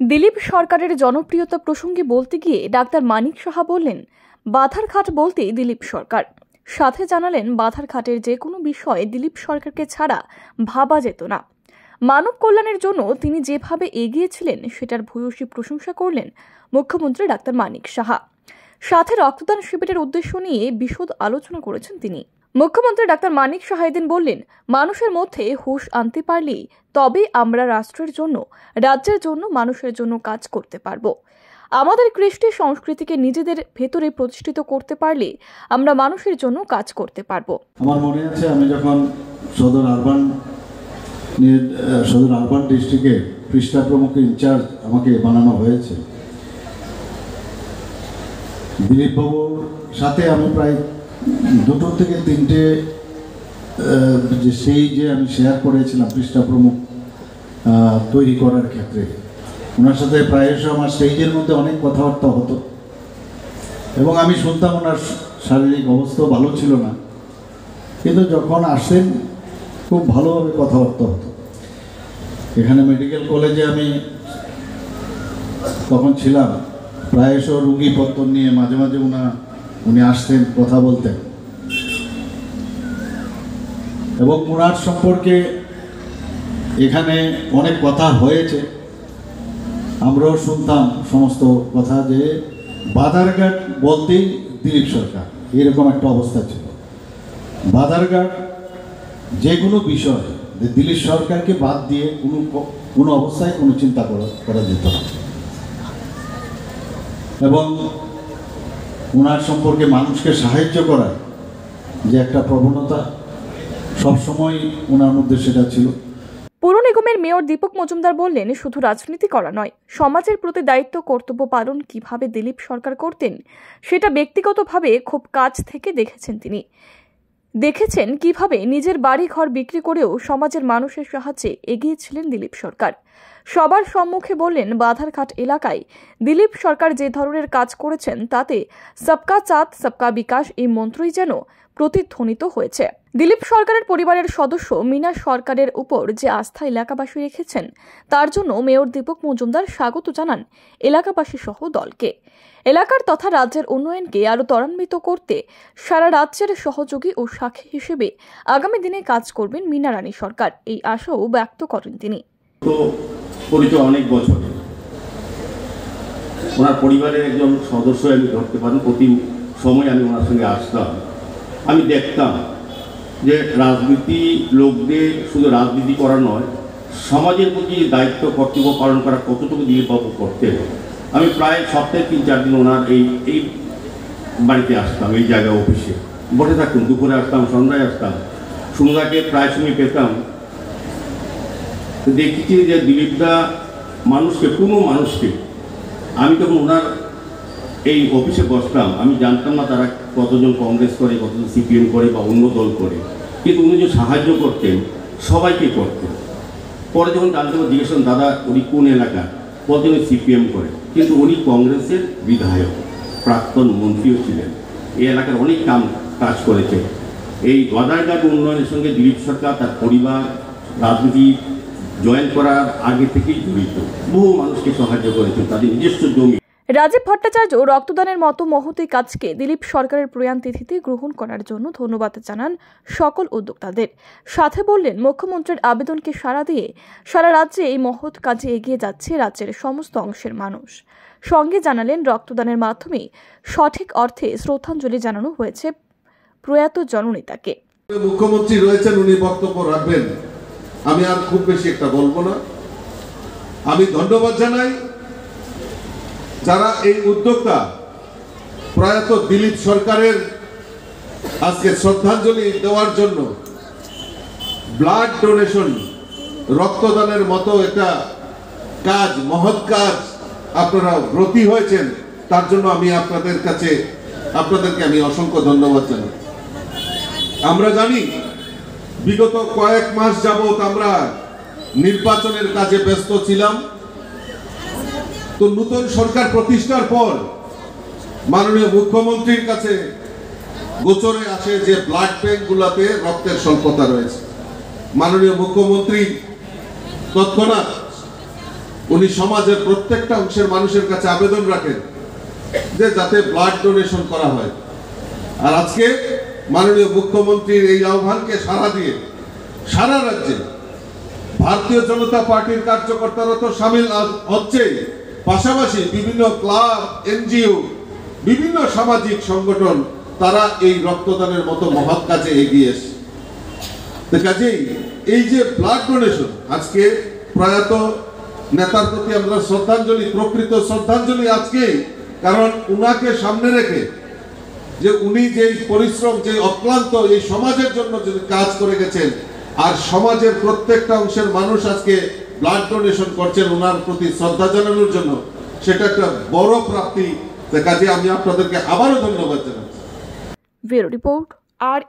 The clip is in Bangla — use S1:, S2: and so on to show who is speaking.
S1: দিলীপ সরকারের জনপ্রিয়তা প্রসঙ্গে বলতে গিয়ে ডাক্তার মানিক সাহা বললেন, বাধারঘাট বলতে দিলীপ সরকার। সাথে জানালেন, বাধারঘাটের যে কোনো বিষয়ে দিলীপ সরকারকে ছাড়া ভাবা যেত না। মানব কল্যাণের জন্য তিনি যেভাবে এগিয়েছিলেন সেটার ভূয়সী প্রশংসা করলেন মুখ্যমন্ত্রী ডাক্তার মানিক সাহা। সাথে রক্তদান শিবিরের উদ্দেশ্য নিয়ে বিশদ আলোচনা করেছেন তিনি। মুখ্যমন্ত্রী ডাক্তার মানিক সাহা এদিন বললেন, মানুষের মধ্যে হুঁশ আনতে পারলেই তবে আমরা রাষ্ট্রের জন্য, রাজ্যের জন্য মানুষের জন্য কাজ করতে পারব। আমাদের কৃষ্টি সংস্কৃতিকে নিজেদের ভেতরে প্রতিষ্ঠিত করতে পারলে আমরা মানুষের জন্য কাজ করতে পারব।
S2: আমার মনে আছে, আমি যখন সদর আরবান সদর আরবান ডিস্ট্রিক্টে পৃষ্ঠা প্রমুখ ইনচার্জ আমাকে বানানো হয়েছে দিলীপ বাবুর সাথে আমি প্রায় দুটো থেকে তিনটে যে সেই যে আমি শেয়ার করেছিলাম, পৃষ্ঠা প্রমুখ তৈরি করার ক্ষেত্রে। ওনার সাথে প্রায়শ আমার স্টেজের মধ্যে অনেক কথাবার্তা হতো। এবং আমি শুনতাম ওনার শারীরিক অবস্থাও ভালো ছিল না। কিন্তু যখন আসেন, খুব ভালোভাবে কথাবার্তা হতো। এখানে মেডিকেল কলেজে আমি তখন ছিলাম। প্রায়শ রুগীপত্র নিয়ে মাঝে মাঝে উনা, উনি আসতেন, কথা বলতেন। এবং ওনার সম্পর্কে এখানে অনেক কথা হয়েছে। আমরাও শুনতাম সমস্ত কথা যে বাধারঘাট বলতেই দিলীপ সরকার, এরকম একটা অবস্থা ছিল। বাধারঘাট যে কোনো বিষয়, যে দিলীপ সরকারকে বাদ দিয়ে কোনো কোনো অবস্থায় কোনো চিন্তা করা করা যেত না। এবং ওনার সম্পর্কে মানুষকে সাহায্য করার যে একটা প্রবণতা সবসময় ওনার মধ্যে সেটা ছিল।
S1: পুর নিগমের মেয়র দীপক মজুমদার বললেন, শুধু রাজনীতি করা নয়, সমাজের প্রতি দায়িত্ব, কর্তব্য পালন কীভাবে দিলীপ সরকার করতেন, সেটা ব্যক্তিগতভাবে খুব কাছ থেকে দেখেছেন তিনি। দেখেছেন কীভাবে নিজের বাড়ি ঘর বিক্রি করেও সমাজের মানুষের সাহায্যে এগিয়েছিলেন দিলীপ সরকার। সবার সম্মুখে বললেন, বাধারঘাট এলাকায় দিলীপ সরকার যে ধরনের কাজ করেছেন, তাতে সবকা চাঁদ, সবকা বিকাশ এই মন্ত্রই যেন প্রতিধ্বনিত হয়েছে। দিলীপ সরকারের পরিবারের সদস্য মিনা সরকারের উপর যে আস্থা এলাকাবাসী রেখেছেন, তার জন্য মেয়র দীপক মজুমদার স্বাগত জানান এলাকাবাসী সহ দলকে। এলাকার তথা রাজ্যের উন্নয়নকে আরও ত্বরান্বিত করতে সারা রাজ্যের সহযোগী ও সাক্ষী হিসেবে আগামী দিনে কাজ করবেন মিনা রানী সরকার। এই আশাও ব্যক্ত করেন তিনি।
S3: ওনার পরিবারের একজন সদস্য আমি ধরতে পারেন প্রতি সময় আমি ওনার সঙ্গে আসতাম। আমি দেখতাম যে রাজনীতি লোকদের শুধু রাজনীতি করা নয়, সমাজের প্রতি দায়িত্ব, কর্তব্য পালন করা কতটুকু দিলীপবাবু করতেন আমি প্রায় সপ্তাহে তিন চার দিন ওনার এই এই বাড়িতে আসতাম, এই জায়গা অফিসে। বসে থাকতাম, দুপুরে আসতাম, সন্ধ্যায় আসতাম। সুন্দরাকে প্রায় সময় পেতাম। দেখেছি যে দিলীপদা মানুষকে, কোনো মানুষকে, আমি তখন ওনার এই অফিসে বসতাম আমি জানতাম না তারা কতজন কংগ্রেস করে, কতজন সিপিএম করে বা অন্য দল করে। কিন্তু উনি যে সাহায্য করতেন, সবাইকে করতেন। পরে যখন জানতে পারব জিজ্ঞেস দাদা, উনি কোন এলাকা উনি সিপিএম করে কিন্তু উনি কংগ্রেসের বিধায়ক, প্রাক্তন মন্ত্রীও ছিলেন। এই এলাকার অনেক কাম, কাজ করেছে। এই গদারঘাট উন্নয়নের সঙ্গে দিলীপ সরকার, তার পরিবার, রাজনীতি জয়েন করার আগে থেকেই জড়িত। বহু মানুষকে সাহায্য করেছেন, তাদের নিজস্ব জমি।
S1: রাজীব ভট্টাচার্য রক্তদানের মতো মহতী কাজকে দিলীপ সরকারের প্রয়াণ তিথিতে গ্রহণ করার জন্য ধন্যবাদ জানান সকল উদ্যোক্তাদের। সাথে বললেন, মুখ্যমন্ত্রীর আবেদনকে সাড়া দিয়ে সারা রাজ্যে এই মহৎ কাজে এগিয়ে যাচ্ছে রাজ্যের সমস্ত অংশের মানুষ। সঙ্গে জানালেন, রক্তদানের মাধ্যমে সঠিক অর্থে শ্রদ্ধাঞ্জলি জানানো হয়েছে প্রয়াত জননেতাকে।
S4: মুখ্যমন্ত্রী রয়েছেন, উনি বক্তব্য রাখবেন। আমি আর খুব বেশি একটা বলব না। আমি ধন্যবাদ জানাই। যারা এই উদ্যোক্তা প্রয়াত দিলীপ সরকারের আজকে শ্রদ্ধাঞ্জলি দেওয়ার জন্য ব্লাড ডোনেশন রক্তদানের মতো একটা কাজ, মহৎ কাজ আপনারা ব্রতী হয়েছেন, তার জন্য আমি আপনাদের কাছে, আপনাদেরকে আমি অসংখ্য ধন্যবাদ জানাই। আমরা জানি, বিগত কয়েক মাস যাবত আমরা নির্বাচনের কাজে ব্যস্ত ছিলাম। তো নতুন সরকার প্রতিষ্ঠার পর মাননীয় মুখ্যমন্ত্রীর কাছে গোচরে আসে যে ব্লাড ব্যাংক গুলাতে রক্তের স্বল্পতা রয়েছে। মাননীয় মুখ্যমন্ত্রী তৎক্ষণাৎ উনি সমাজের প্রত্যেকটা অংশের মানুষের কাছে আবেদন রাখেন যে যাতে ব্লাড ডোনেশন করা হয়। আর আজকে মাননীয় মুখ্যমন্ত্রীর এই আহ্বানকে সাড়া দিয়ে সারা রাজ্যে ভারতীয় জনতা পার্টির কার্যকর্তারা তো সামিল আ- হচ্ছে পাশাপাশি বিভিন্ন ক্লাব, এনজিও, বিভিন্ন সামাজিক সংগঠন, তারা এই রক্তদানের মতো মহৎ কাজে এগিয়ে এসছে। তো কাজেই এই যে ব্লাড ডোনেশন আজকে প্রয়াত নেতার প্রতি আমরা শ্রদ্ধাঞ্জলি, প্রকৃত শ্রদ্ধাঞ্জলি আজকে, কারণ উনাকে সামনে রেখে যে উনি যে পরিশ্রম যে অক্লান্ত এই সমাজের জন্য যে কাজ করে গেছেন, আর সমাজের প্রত্যেকটা অংশের মানুষ আজকে ব্লাড ডোনেশন করছেন, ওনার প্রতি শ্রদ্ধা জানানোর জন্য সেটা একটা বড় প্রাপ্তি। কাজে আমি আপনাদেরকে আবারও ধন্যবাদ জানাচ্ছি।
S1: রিপোর্ট, আর